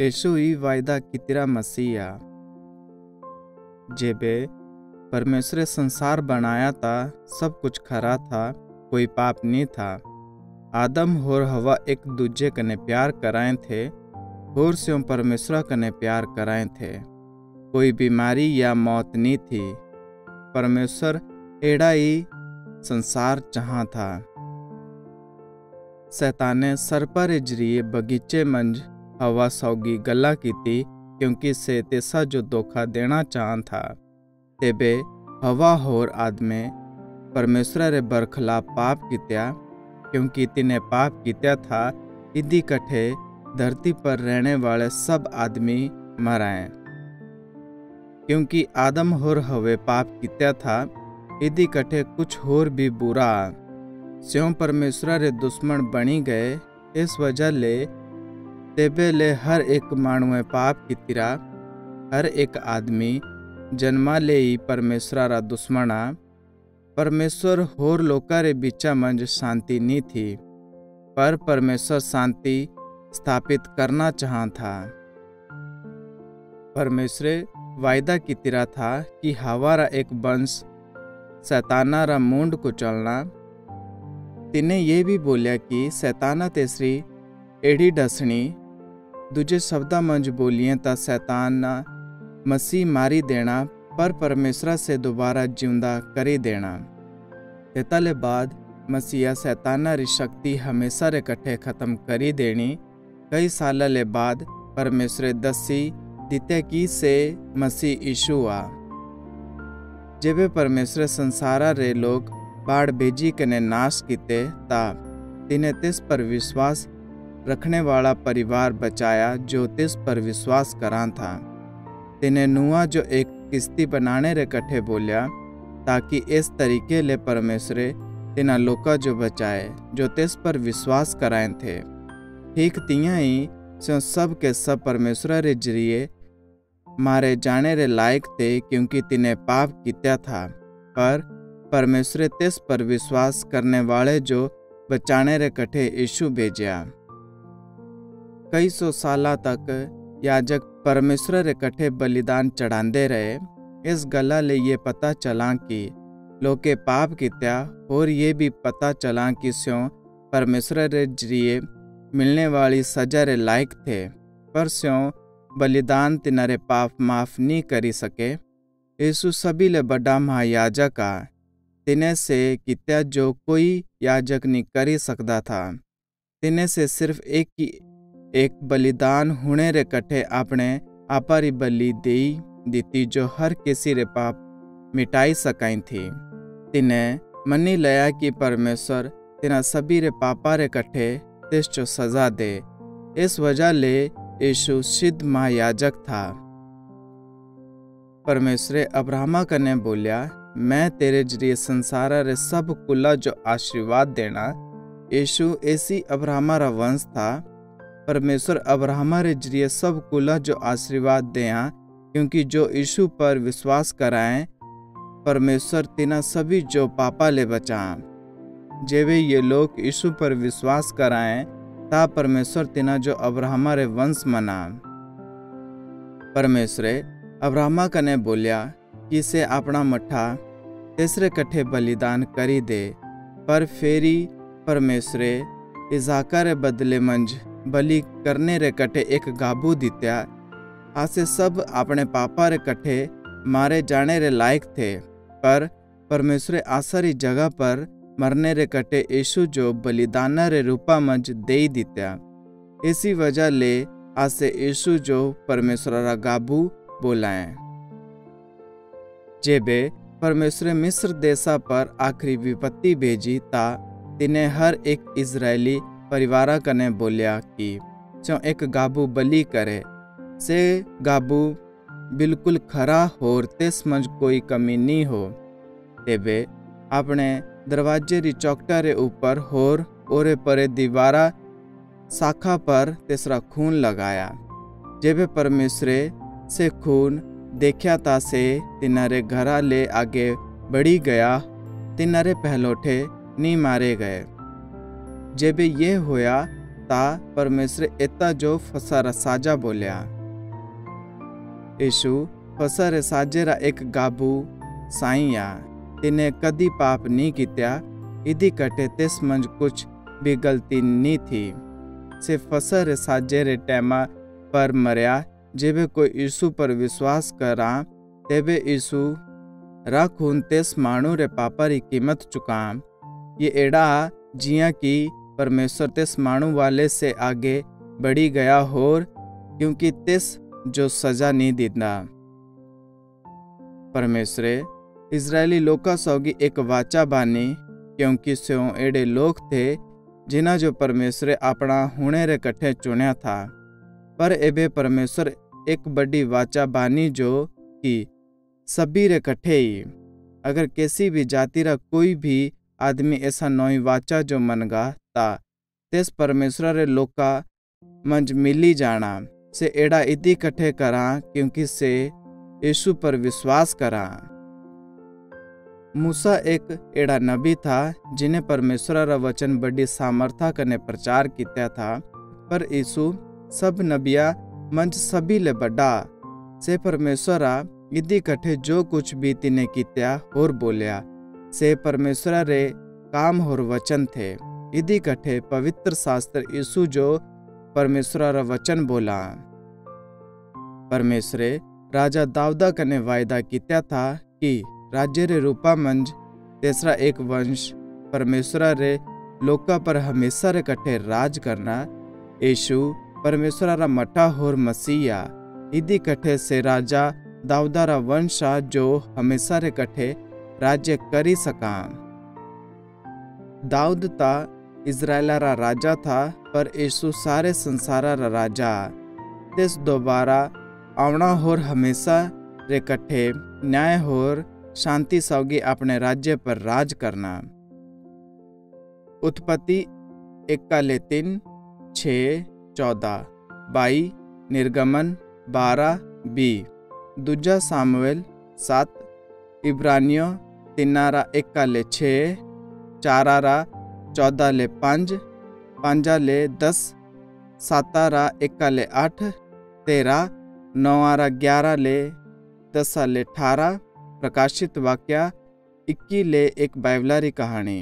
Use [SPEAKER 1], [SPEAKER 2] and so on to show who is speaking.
[SPEAKER 1] यीशु ही वायदा कितरा मसीहा। जेबे परमेश्वर संसार बनाया था, सब कुछ खरा था, कोई पाप नहीं था। आदम और हवा एक दूजे कने प्यार कराए थे, और से परमेश्वर कने प्यार कराए थे। कोई बीमारी या मौत नहीं थी। परमेश्वर एड़ा ही संसार जहाँ था। सैताने सरपर ज़रिए बगीचे मंज हवा सौगी गला की थी क्योंकि से तेसा जो धोखा देना चाह था। तेबे हवा होर आदमे परमेश्वर रे बरखलाफ पाप कित्या, क्योंकि तिने पाप कित्या था, इदी कठे धरती पर रहने वाले सब आदमी मराए क्योंकि आदम होर हवे पाप कित्या था, इदी कठे कुछ होर भी बुरा। स्यों परमेश्वर रे दुश्मन बनी गए, इस वजह ले तेबे ले हर एक मानवे पाप की तिरा, हर एक आदमी जन्मा ले ही परमेश्वर रा दुश्मना परमेश्वर होर लोका रे बीचा मंज शांति नहीं थी, पर परमेश्वर शांति स्थापित करना चाह था। परमेश्वर वायदा की तिरा था कि हवारा एक वंश सैताना रा मुंड को चलना। तिने ये भी बोलिया कि सैताना तेसरी एड़ी डसणी दूजे शब्दा मंज बोलिए ता सैताना मसीह मारी देना पर परमेश्वरा से दोबारा ज़िंदा करी देना तेताले बाद मसीहा सैताना री शक्ति हमेशा रे कट्ठे खत्म करी देनी कई साल ले बाद परमेश्वर दसी दिते की से मसीह यीशु आ जेबे परमेश्वर संसारा रे लोग बाढ़ भेजी कने नाश किते ता तिने तिस पर विश्वास रखने वाला परिवार बचाया जो तिस पर विश्वास करा था। तिने नुआ जो एक किस्ती बनाने रे कट्ठे बोलिया, ताकि इस तरीके ले परमेश्वरे तिना लोका जो बचाए जो तिस पर विश्वास कराए थे। ठीक तिया ही स्यों सब के सब परमेश्वर रे ज़रिए मारे जाने रे लायक थे, क्योंकि तिने पाप कित्या था। पर परमेश्वर तिस पर विश्वास करने वाले जो बचाने रे कठे यीशु भेजा कई सौ साल तक याजक परमेश्वर इकट्ठे बलिदान चढ़ाते रहे। इस गला ले ये पता चला कि लोके पाप कित्या और ये भी पता चला कि स्यों परमेश्वर रे ज़रिए मिलने वाली सजा रे लायक थे, पर स्यों बलिदान तिनारे पाप माफ़ नहीं करी सके। यीशु सभी ले बड़ा महायाजक आ तिने से कित्या जो कोई याजक नहीं करी सकता था। तिने से सिर्फ़ एक ही एक बलिदान होने रे कठे अपने आपारी बलि दे दी जो हर किसी रे पाप मिटाई सकाई थी। तिने मनी लया कि परमेश्वर तिना सभी रे पापा रे कठे तिस जो सजा दे। इस वजह ले यीशु सिद्ध महायाजक था। परमेश्वर अब्राहमा कने बोलिया, मैं तेरे ज़रिए संसार रे सब कुला जो आशीर्वाद देना यीशु ऐसी अब्राहमा रा वंश था परमेश्वर अब्राहमा रे ज़रिए सब कुला जो आशीर्वाद देया, क्योंकि जो यीशु पर विश्वास कराए, परमेश्वर तिना सभी जो पापा ले बचा जेवे ये लोग यीशु पर विश्वास कराए, ता परमेश्वर तिना जो अब्राहमा रे वंश मना परमेश्वर, अब्राहमा कने बोलिया, कि से अपना मठा तीसरे कट्ठे बलिदान करी दे, पर फेरी परमेश्वरे इजाका रे बदले मंज बलि करने रे कट्ठे एक गाबू दित्या। आसे सब अपने पापा रे कट्ठे मारे जाने रे लायक थे, पर परमेश्वर आसरी जगह पर मरने रे कटे यीशु जो बलिदान रे रूपा मंज दे दित्या। इसी वजह ले आसे यीशु जो परमेश्वर रा गाबू बोलाए। जेबे परमेश्वर मिस्र देशा पर आखिरी विपत्ति भेजी ता तिने हर एक इजरायली परिवार कने बोलिया कि चो एक गाबू बलि करे। से गाबू बिल्कुल खरा होर तिस मंज कोई कमी नहीं हो। तेबे अपने दरवाजे री चौकटा रे ऊपर होर ओरे परे दीवारा शाखा पर तीसरा खून लगाया। जेबे परमेश्वरे से खून देखा ता से तिनारे घरा ले आगे बढ़ी गया। तिनारे पहलोठे नी मारे गए। जेबे ये होया ता परमेश्वरे एता जो फसा रा साजा बोलिया। यीशु फसा रे साजे रा एक गाबू साई आ तिने कदी पाप नहीं कित्या इदी कटे तिस मंज कुछ भी गलती नहीं थी। से फसा रे साजे रे टैमा पर मरिया, जेबे कोई यीशु पर विश्वास करा, तेबे यीशु रा खून तेस माणु रे पापा री कीमत चुका। ये एड़ा जिया कि परमेश्वर तिस माणु वाले से आगे बढ़ी गया होर, क्योंकि तिस जो सजा नहीं देता। परमेश्वरे इज़राइली लोका सौगी एक वाचा बानी, क्योंकि स्यों एड़े लोग थे, जिन्हें जो परमेश्वरे अपना हुणे रे कट्ठे चुनिया था। पर एबे परमेश्वर एक बड़ी वाचा बानी जो कि सभी रे कट्ठे ही अगर किसी भी जाति रा कोई भी आदमी ऐसा नई वाचा जो मनगा ता तेस परमेश्वर लोका मंज मिली जाना से एड़ा इति कट्ठे करा क्योंकि से यीशु पर विश्वास करा। मूसा एक एड़ा नबी था जिन्हें परमेश्वर रा वचन बड़ी सामर्था कने प्रचार किया था। पर यीशु सब नबिया मंच सभी ले बड़ा। से परमेश्वरा इदी कठे जो कुछ भी तिने कित्या और बोलिया। से परमेश्वर रे काम और वचन थे। इदी कठे पवित्र शास्त्र यीशु जो परमेश्वर रा वचन बोला। परमेश्वरे, राजा दाऊदा कने वायदा कित्या था कि राज्य रे रूपा मंज तेसरा एक वंश परमेश्वर रे लोका पर हमेशा रे कठे राज करना, यीशु परमेश्वर रा मठा होर मसीहा इदी कठे से राजा दाऊदा रा वंश जो हमेशा रे कठे राज्य करी सका। दाऊद ता इज़राइल रा राजा था, पर यीशु सारे संसार रा राजा। तिस दोबारा आवना होर हमेशा रे कठे न्याय होर शांति सौगी अपने राज्य पर राज करना। उत्पत्ति इक्काले तीन छ चौदह बाई, निर्गमन बारह बी। दूजा सामुएल, सात, इब्रानियों तिनारा इक्काले छ, चारारा चौदह ले पाँच पांजा ले दस सतारा इक्का ले आठ, तेरह नौरा ग्यारह ले दसा ले अठारह, प्रकाशित वाक्य, इक्की ले एक बाइबलारी कहानी।